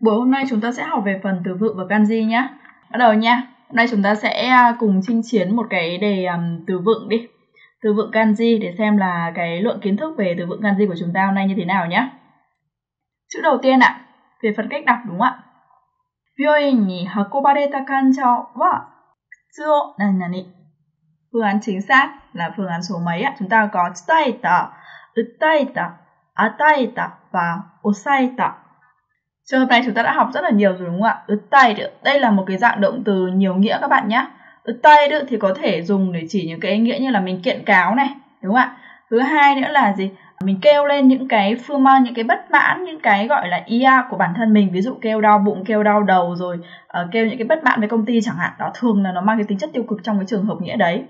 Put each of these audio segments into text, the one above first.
Buổi hôm nay chúng ta sẽ học về phần từ vựng và kanji nhé. Bắt đầu nha. Hôm nay chúng ta sẽ à, cùng chinh chiến một cái đề um, từ vựng đi. Từ vựng kanji để xem là cái lượng kiến thức về từ vựng kanji của chúng ta hôm nay như thế nào nhé. Chữ đầu tiên ạ, à, về phần cách đọc đúng không ạ? Bioin ni hakobareta. Phương án chính xác là phương án số mấy ạ? Chúng ta có tsutai ta, và osai. Trường hợp này chúng ta đã học rất là nhiều rồi đúng không ạ? Utairu. Đây là một cái dạng động từ nhiều nghĩa các bạn nhé. Utairu thì có thể dùng để chỉ những cái nghĩa như là mình kiện cáo này, đúng không ạ? Thứ hai nữa là gì? Mình kêu lên những cái phương mang, những cái bất mãn, những cái gọi là ia của bản thân mình. Ví dụ kêu đau bụng, kêu đau đầu rồi uh, kêu những cái bất mãn với công ty chẳng hạn. Đó thường là nó mang cái tính chất tiêu cực trong cái trường hợp nghĩa đấy.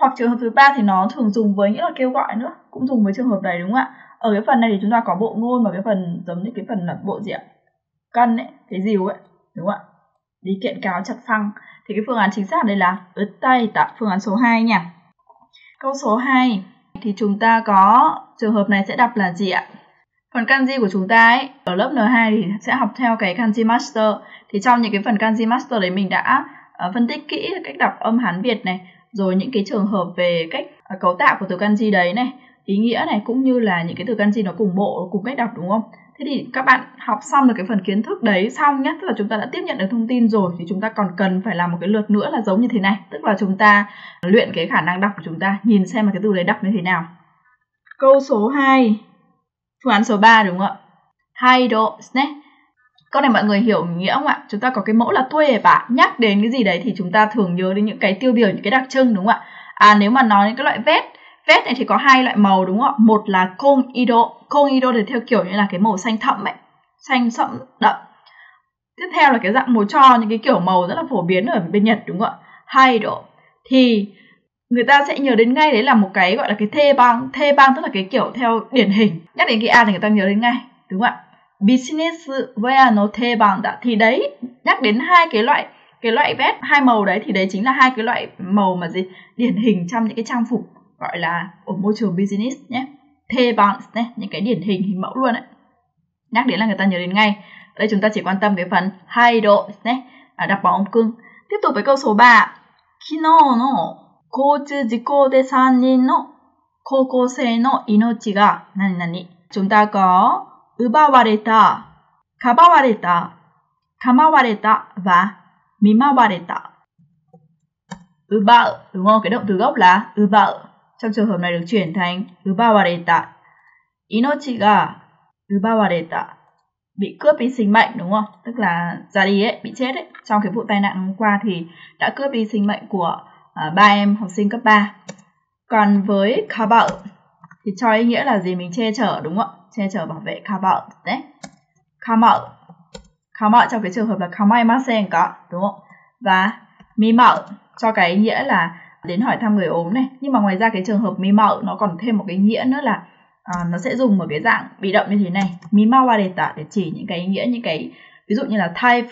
Hoặc trường hợp thứ ba thì nó thường dùng với nghĩa là kêu gọi nữa, cũng dùng với trường hợp này đúng không ạ? Ở cái phần này thì chúng ta có bộ ngôn và cái phần giống như cái phần là bộ gì ạ cân ấy cái dìu ấy đúng không ạ? Đi kiện cáo chặt phăng. Thì cái phương án chính xác đây là ướt tay tạ phương án số 2 nha. Câu số 2 thì chúng ta có trường hợp này sẽ đọc là gì ạ? Phần kanji của chúng ta ấy ở lớp N2 thì sẽ học theo cái kanji master. Thì trong những cái phần kanji master đấy mình đã uh, phân tích kỹ cách đọc âm Hán Việt này rồi những cái trường hợp về cách à, cấu tạo của từ kanji đấy này, ý nghĩa này, cũng như là những cái từ kanji nó cùng bộ, cùng cách đọc, đúng không? Thế thì các bạn học xong được cái phần kiến thức đấy xong nhé tức là chúng ta đã tiếp nhận được thông tin rồi, thì chúng ta còn cần phải làm một cái lượt nữa là giống như thế này. Tức là chúng ta luyện cái khả năng đọc của chúng ta, nhìn xem mà cái từ đấy đọc như thế nào. Câu số 2 phương án số 3 đúng không ạ? Hai độ, nhé câu này mọi người hiểu nghĩa không ạ chúng ta có cái mẫu là thuê và nhắc đến cái gì đấy thì chúng ta thường nhớ đến những cái tiêu biểu, những cái đặc trưng, đúng không ạ à nếu mà nói đến cái loại vest vest này thì có hai loại màu, đúng không ạ? Một là con ido. con ido thì theo kiểu như là cái màu xanh thẫm ấy. Xanh sậm đậm. Tiếp theo là cái dạng màu cho, những cái kiểu màu rất là phổ biến ở bên Nhật, đúng không ạ? Hai độ. Thì người ta sẽ nhớ đến ngay đấy là một cái gọi là cái thê bang Thê bang tức là cái kiểu theo điển hình. Nhắc đến cái A thì người ta nhớ đến ngay. Đúng không ạ? Business với no thê băng đã. Thì đấy, nhắc đến hai cái loại cái loại vét hai màu đấy thì đấy chính là hai cái loại màu mà gì điển hình trong những cái trang phục gọi là ở môi trường business nhé thê bonds nhé những cái điển hình hình mẫu luôn đấy nhắc đến là người ta nhớ đến ngay đây chúng ta chỉ quan tâm cái phần hai độ nhé à, đặt bằng âm cưng tiếp tục với câu số 3 Kino no 交通事故で3人の高校生の命が何々 chúng ta có 奪われた、かばわれた、構われた và 見舞われた。奪う đúng không? Cái động từ gốc là 奪う trong trường hợp này được chuyển thành ubawareta. Inochi ga ubawareta. Bị cướp đi sinh mệnh đúng không? Tức là ra đi ấy, bị chết ấy. Trong cái vụ tai nạn hôm qua thì đã cướp đi sinh mệnh của uh, ba em học sinh cấp 3. Còn với kabao thì cho ý nghĩa là gì mình che chở đúng không ạ? Che chở bảo vệ kabao đấy. Kamao. Kamao trong cái trường hợp là kamaimasen có đúng không? Và mimao cho cái nghĩa là đến hỏi thăm người ốm này nhưng mà ngoài ra cái trường hợp mí mạo nó còn thêm một cái nghĩa nữa là à, nó sẽ dùng một cái dạng bị động như thế này mí mau wa deta để chỉ những cái nghĩa những cái ví dụ như là thai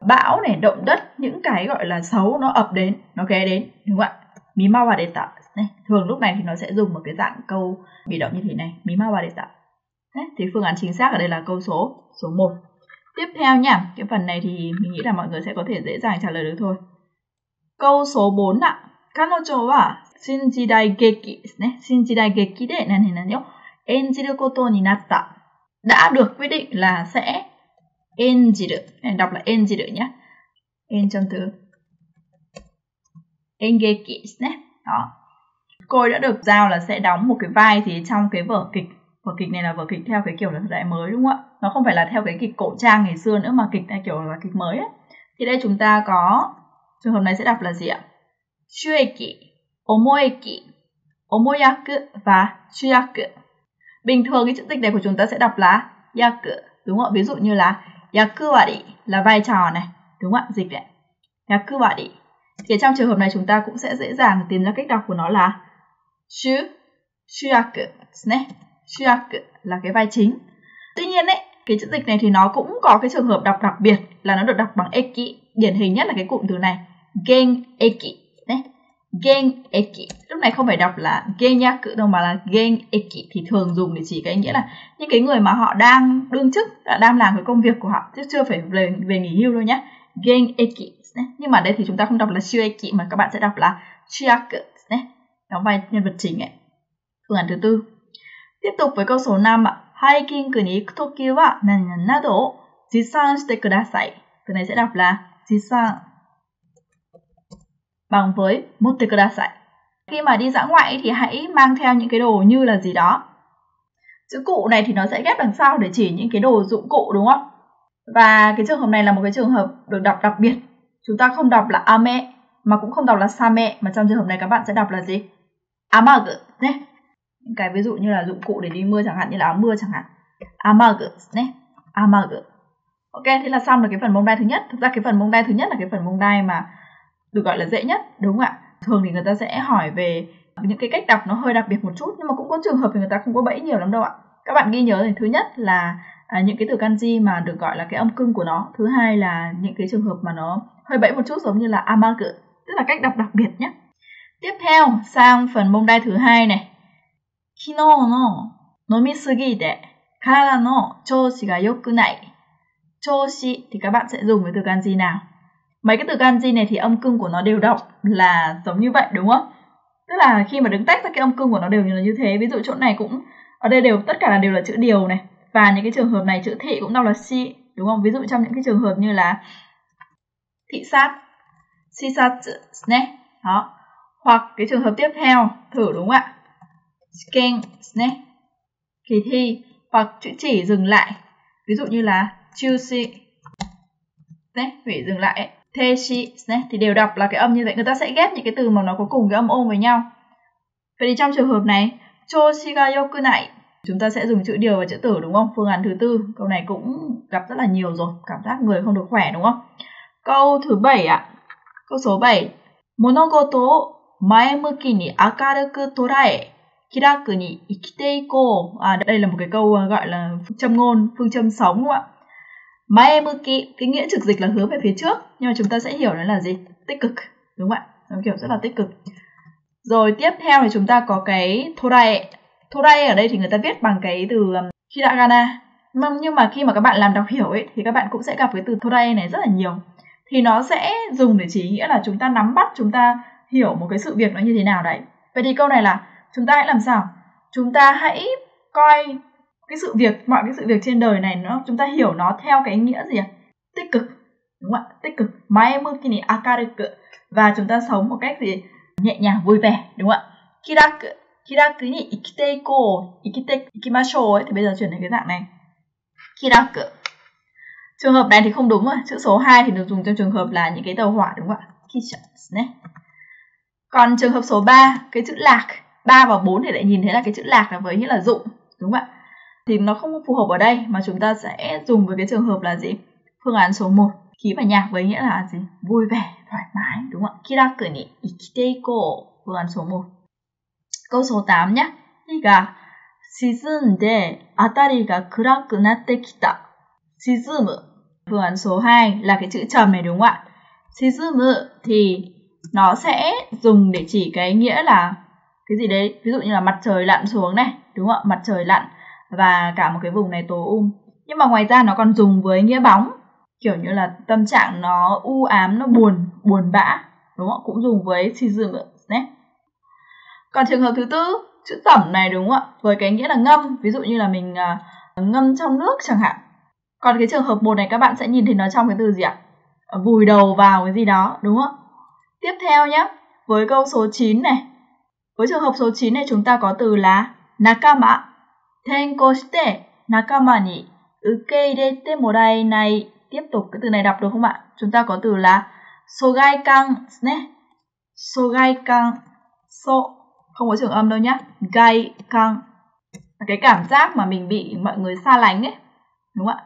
bão này động đất những cái gọi là xấu nó ập đến nó ghé đến đúng không ạ mí mau wa deta này thường lúc này thì nó sẽ dùng một cái dạng câu bị động như thế này mí mau wa deta Đấy, thì phương án chính xác ở đây là câu số số 1. Tiếp theo nha, cái phần này thì mình nghĩ là mọi người sẽ có thể dễ dàng trả lời được thôi. Câu số 4 ạ. Kanojo wa shinjidai geki desu ne. Shinjidai geki de nani nani yo enjiru koto ni natta. Đã được quyết định là sẽ enjiru. Này đọc là enjiru nhé. En trong từ engeki desu ne. Cô đã được giao là sẽ đóng một cái vai thì trong cái vở kịch vở kịch này là vở kịch theo cái kiểu là thời đại mới đúng không ạ? Nó không phải là theo cái kịch cổ trang ngày xưa nữa mà kịch theo kiểu là kịch mới ấy. Thì đây chúng ta có trường hợp này sẽ đọc là gì ạ? 主役、重駅、重役 và 主役. Bình thường cái chữ dịch này của chúng ta sẽ đọc là yaku, đúng không ạ? Ví dụ như là yakuwari là vai trò này, đúng không ạ? Dịch này. Yakuwari. Thì trong trường hợp này chúng ta cũng sẽ dễ dàng tìm ra cách đọc của nó là shu, shuyaku, ne. Shark là cái vai chính. Tuy nhiên đấy, cái chữ dịch này thì nó cũng có cái trường hợp đọc đặc biệt là nó được đọc bằng eki. Điển hình nhất là cái cụm từ này, gen eki gen eki lúc này không phải đọc là gen yaku đâu mà là gen eki thì thường dùng để chỉ cái nghĩa là những cái người mà họ đang đương chức đã đang làm cái công việc của họ chứ chưa phải về về nghỉ hưu đâu nhá. Gen eki nhưng mà đây thì chúng ta không đọc là shueki mà các bạn sẽ đọc là chiaku đóng vai nhân vật chính ấy. Phương án thứ tư tiếp tục với câu số 5 ạ ハイキングに行くときは何々などを持参してください。từ này sẽ đọc là 持参 bằng với 持ってください. Khi mà đi dã ngoại thì hãy mang theo những cái đồ như là gì đó. Chữ cụ này thì nó sẽ ghép đằng sau để chỉ những cái đồ dụng cụ đúng không? Và cái trường hợp này là một cái trường hợp được đọc đặc biệt. Chúng ta không đọc là ame mà cũng không đọc là same mà trong trường hợp này các bạn sẽ đọc là gì? Amagu nhé những cái ví dụ như là dụng cụ để đi mưa chẳng hạn như là áo mưa chẳng hạn. Amagu nhé amagu ok thế là xong được cái phần mông đai thứ nhất. Thực ra cái phần mông đai thứ nhất là cái phần mông đai mà được gọi là dễ nhất đúng không ạ? Thường thì người ta sẽ hỏi về những cái cách đọc nó hơi đặc biệt một chút nhưng mà cũng có trường hợp thì người ta không có bẫy nhiều lắm đâu ạ. Các bạn ghi nhớ thì thứ nhất là à, những cái từ kanji mà được gọi là cái âm cưng của nó. Thứ hai là những cái trường hợp mà nó hơi bẫy một chút giống như là amagu tức là cách đọc đặc biệt nhé. Tiếp theo sang phần mông đai thứ hai này. 昨日の飲みすぎで体の調子が良くない。Chô thì các bạn sẽ dùng với từ kanji nào? Mấy cái từ kanji này thì âm cưng của nó đều đọc là giống như vậy đúng không? Tức là khi mà đứng tách ra cái âm cưng của nó đều như là như thế. Ví dụ chỗ này cũng ở đây đều tất cả là đều là chữ điều này và những cái trường hợp này chữ thị cũng đọc là si đúng không? Ví dụ trong những cái trường hợp như là thị sát, si sát này, đó. Hoặc cái trường hợp tiếp theo thử đúng không ạ? scan né, kỳ thi. Hoặc chữ chỉ dừng lại. Ví dụ như là juicy né, hủy dừng lại teshi né, thì đều đọc là cái âm như vậy. Người ta sẽ ghép những cái từ mà nó có cùng cái âm ôm với nhau. Vậy thì trong trường hợp này choshiga yoku này chúng ta sẽ dùng chữ điều và chữ tử đúng không? Phương án thứ tư. Câu này cũng gặp rất là nhiều rồi. Cảm giác người không được khỏe đúng không? Câu thứ bảy ạ. À. câu số 7 monogoto maemuki ni akaruku torae Kirakuni Ikiteiko. À, đây là một cái câu à, gọi là châm ngôn, phương châm sống đúng không ạ? Maemuki, cái nghĩa trực dịch là hướng về phía trước. Nhưng mà chúng ta sẽ hiểu nó là gì? Tích cực, đúng không ạ? Nó kiểu rất là tích cực. Rồi tiếp theo thì chúng ta có cái Thorae. Thorae ở đây thì người ta viết bằng cái từ um, Hiragana. Nhưng mà khi mà các bạn làm đọc hiểu ấy, thì các bạn cũng sẽ gặp cái từ Thorae này rất là nhiều. Thì nó sẽ dùng để chỉ nghĩa là chúng ta nắm bắt, chúng ta hiểu một cái sự việc nó như thế nào đấy. Vậy thì câu này là chúng ta hãy làm sao? Chúng ta hãy coi cái sự việc, mọi cái sự việc trên đời này nó, chúng ta hiểu nó theo cái nghĩa gì ạ? Tích cực, đúng không ạ? Tích cực. Mai mukini akaruku và chúng ta sống một cách gì? Nhẹ nhàng, vui vẻ, đúng không ạ? Kiraku kiraku ni ikite iko, ikite, ikimashou ấy. Thì bây giờ chuyển thành cái dạng này. Kiraku trường hợp này thì không đúng rồi. Chữ số 2 thì được dùng trong trường hợp là những cái tàu hỏa, đúng không ạ? Kisha còn trường hợp số 3 cái chữ lạc. 3 và 4 thì lại nhìn thấy là cái chữ lạc là với nghĩa là dụng, đúng không ạ? Thì nó không phù hợp ở đây, mà chúng ta sẽ dùng với cái trường hợp là gì? Phương án số 1 khí và nhạc với nghĩa là gì? Vui vẻ, thoải mái, đúng không ạ? Kiraku ni ikiteiko, phương án số 1 câu số 8 nhé. Higa shizun de atari ga kuraku natte kita. Shizum phương án số 2 là cái chữ trầm này, đúng không ạ? Shizum thì nó sẽ dùng để chỉ cái nghĩa là cái gì đấy ví dụ như là mặt trời lặn xuống này đúng không ạ? Mặt trời lặn và cả một cái vùng này tối um. Nhưng mà ngoài ra nó còn dùng với nghĩa bóng kiểu như là tâm trạng nó u ám nó buồn buồn bã đúng không cũng dùng với shizumu nhé còn trường hợp thứ tư chữ tẩm này đúng không ạ? Với cái nghĩa là ngâm ví dụ như là mình uh, ngâm trong nước chẳng hạn. Còn cái trường hợp một này các bạn sẽ nhìn thấy nó trong cái từ gì ạ? Vùi đầu vào cái gì đó đúng không tiếp theo nhé với câu số 9 này với trường hợp số 9 này chúng ta có từ là nakama. Tenko shite, nakama ni ukeirete moraenai. Tiếp tục cái từ này đọc được không ạ? Chúng ta có từ là sogaikan ne. Sogaikan. So không có trường âm đâu nhá. Gai kan. Cái cảm giác mà mình bị mọi người xa lánh ấy. Đúng không ạ?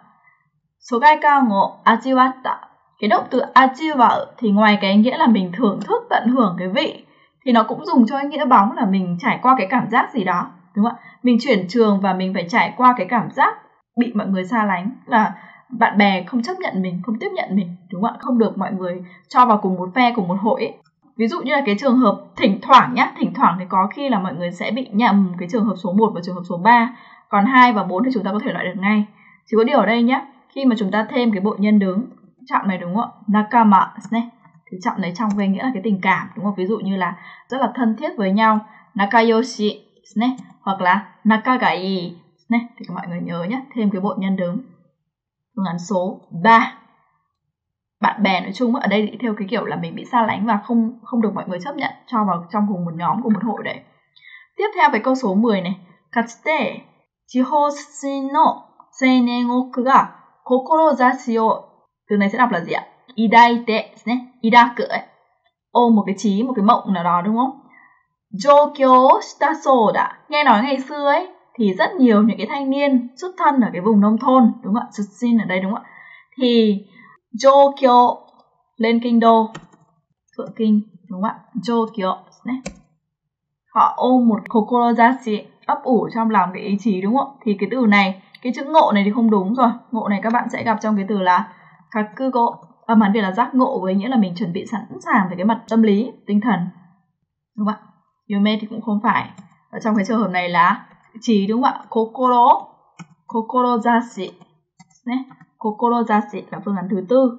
Sogaikan o ajiwatta. Cái động từ ajiwa thì ngoài cái nghĩa là mình thưởng thức, tận hưởng cái vị thì nó cũng dùng cho nghĩa bóng là mình trải qua cái cảm giác gì đó, đúng không ạ? Mình chuyển trường và mình phải trải qua cái cảm giác bị mọi người xa lánh, là bạn bè không chấp nhận mình, không tiếp nhận mình, đúng không ạ? Không được mọi người cho vào cùng một phe, cùng một hội ấy. ví dụ như là cái trường hợp thỉnh thoảng nhá, thỉnh thoảng thì có khi là mọi người sẽ bị nhầm cái trường hợp số 1 và trường hợp số 3 còn hai và 4 thì chúng ta có thể loại được ngay. Chỉ có điều ở đây nhá, khi mà chúng ta thêm cái bộ nhân đứng trọng này đúng không ạ? Nakama này thì trọng lấy trong về nghĩa là cái tình cảm, đúng không? Ví dụ như là rất là thân thiết với nhau, nakayoshi này hoặc là nakagai này thì các mọi người nhớ nhé thêm cái bộ nhân đứng phương án số 3 bạn bè nói chung ở đây theo cái kiểu là mình bị xa lánh và không không được mọi người chấp nhận cho vào trong cùng một nhóm, cùng một hội đấy. Tiếp theo cái câu số 10 này. Katsute chihou sushi no seinen oku ga kokorozashi o, từ này sẽ đọc là gì ạ? Idaite ne idaku một cái trí một cái mộng nào đó, đúng không? Jokyo shita nghe nói ngày xưa ấy, thì rất nhiều những cái thanh niên xuất thân ở cái vùng nông thôn, đúng không ạ? Xuất sinh ở đây, đúng không ạ? Thì Jokyo lên kinh đô, thượng kinh, đúng không ạ? Jokyo này họ ôm một kokorozashi ấp ủ trong lòng cái ý chí, đúng không thì cái từ này, cái chữ ngộ này thì không đúng rồi. Ngộ này các bạn sẽ gặp trong cái từ là kakugo âm hán việt là giác ngộ với nghĩa là mình chuẩn bị sẵn sàng về cái mặt tâm lý, tinh thần, đúng không ạ? Yume thì cũng không phải. Ở trong cái trường hợp này là chỉ đúng không ạ? Kokoro kokorozashi kokoro kokorozashi là phương án thứ tư.